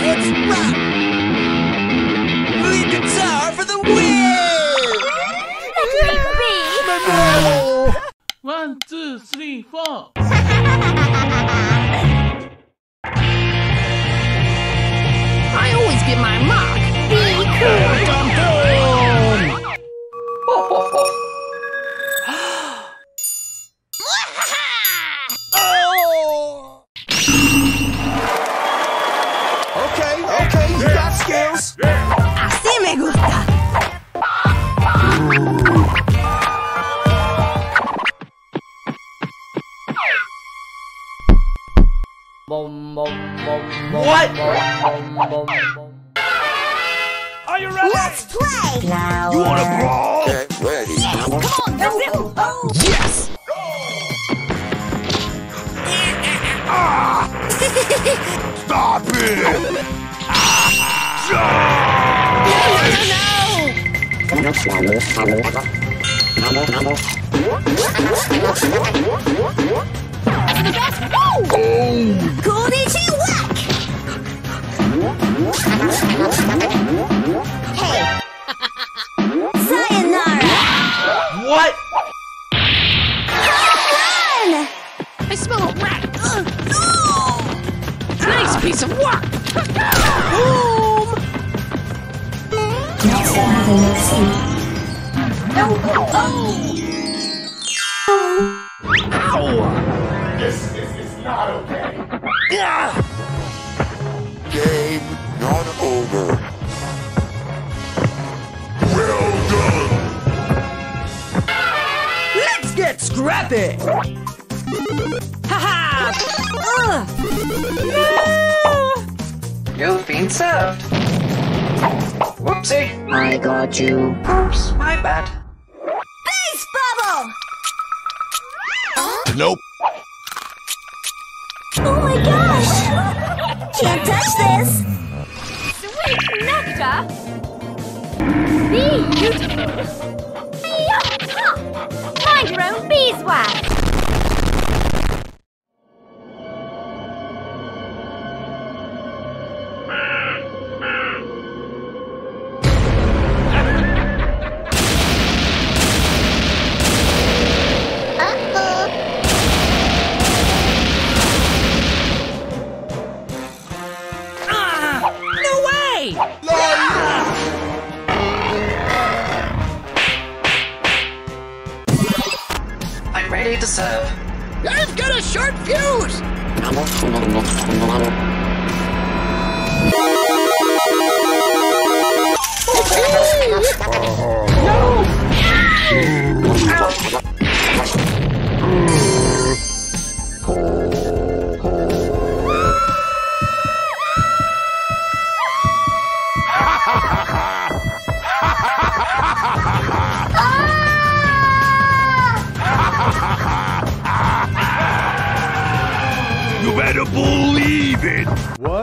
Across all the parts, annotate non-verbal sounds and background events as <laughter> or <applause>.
Let's rock! Are you ready? Let's play. You wanna brawl? Get ready. Yes, Come on, go, go. Yes! Stop it! Stop. No. No. Konnichiwa. Oh, Hey. Sayonara. What? Fun. I smell a rat. Nice piece of work. Boom. Next up, having a seat. Game Let's get scrappy! You've been served. Whoopsie. I got you. Oops, my bad. Face bubble. Nope. Oh my gosh. Can't touch this. Sweet nectar! Be beautiful! Mind your own beeswax! You better believe it! Big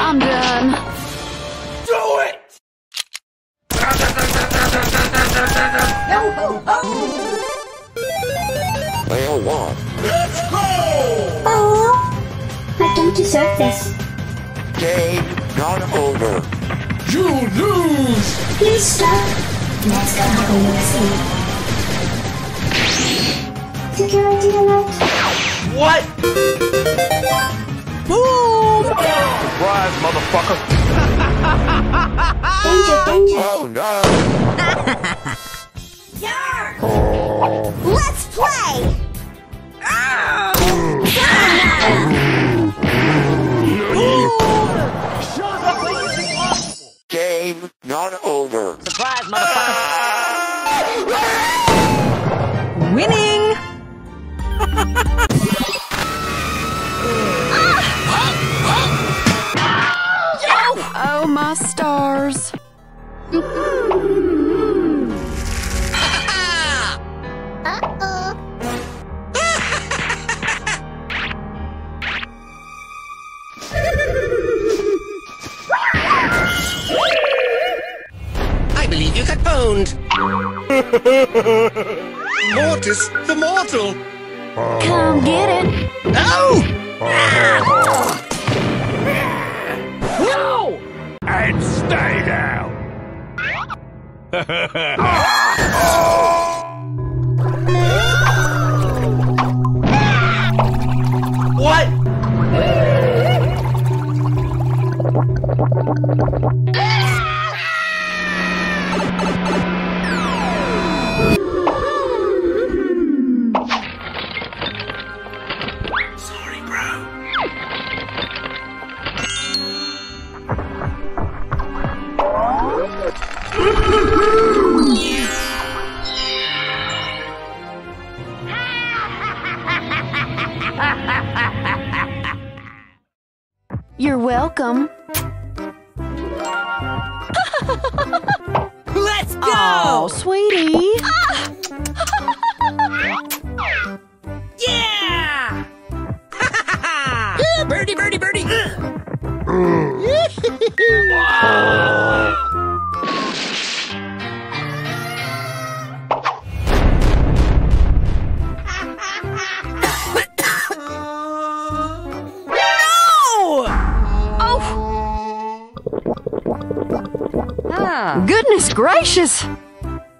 I'm done. Not over. You lose! Please stop. Next up, having a seat. Security alert. What? What? Boom! Surprise, motherfucker. Danger, danger. Oh no! <laughs> Let's play! Oh, my stars. I believe you got pwned. <laughs> Mortis the Mortal. Come get it. Oh! <laughs> oh. Stay down. What? You're welcome. <laughs> Let's go! Oh, sweetie. <laughs> Yeah! <laughs> birdie, birdie, birdie!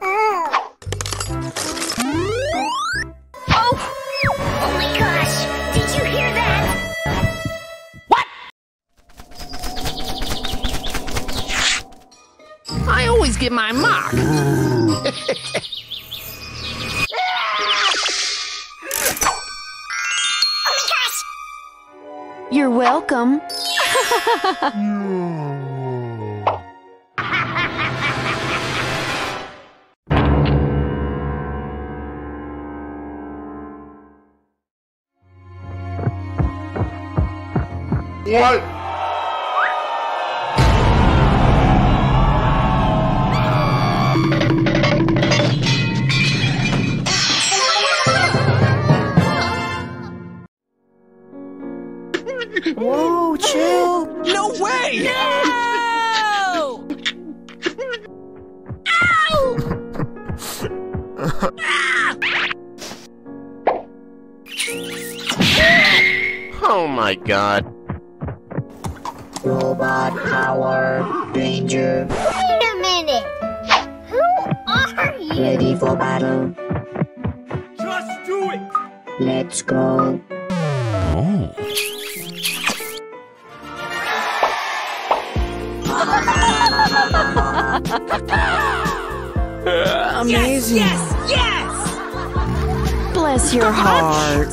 Oh. Oh that? What? I always get my mark. Oh my gosh! You're welcome. <laughs> Hmm. What? Whoa, chill! No way! No! Oh my god. Robot power danger. Wait a minute! Who are you? Ready for battle. Just do it. Let's go. Oh. <laughs> Amazing. Yes, Yes, yes, Bless your heart.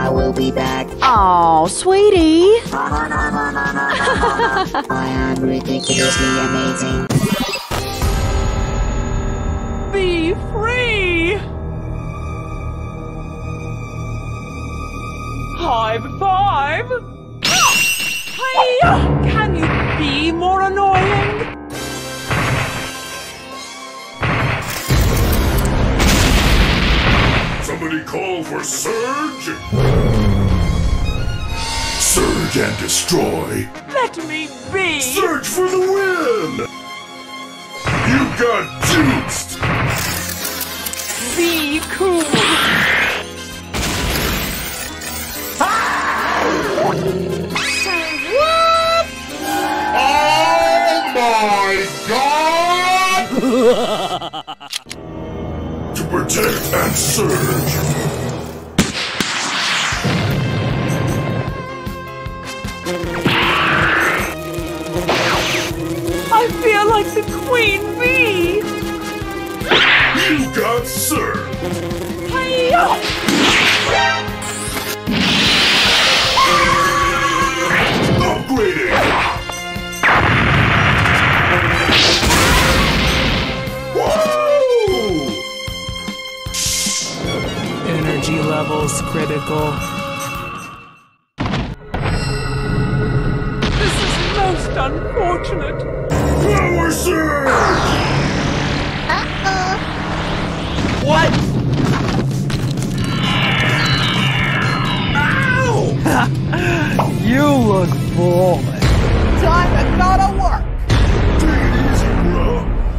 I will be back. Oh, sweetie. <laughs> I am ridiculously amazing. Be free. Hive five. <gasps> Can you be more annoying? Somebody call for Surge. Surge and destroy. Let me be. Surge for the win. You got juiced. Surge! I feel like the queen bee! You got served! hi levels critical. This is most unfortunate. Power surge! Uh-oh. What? <laughs> You look bored. Time to go to work. Take it easy.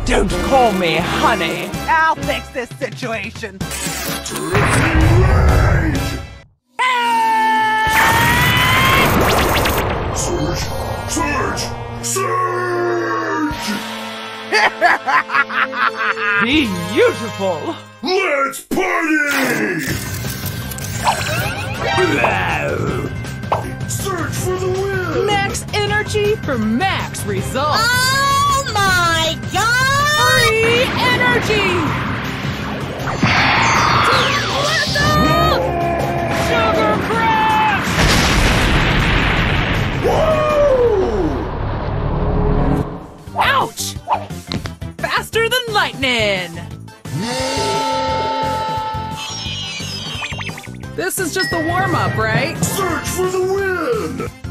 Don't call me honey. I'll fix this situation. Beautiful. Let's party! Surge for the win! Max energy for max results. Oh my god! Free energy. This is just the warm up, right? Surge for the win!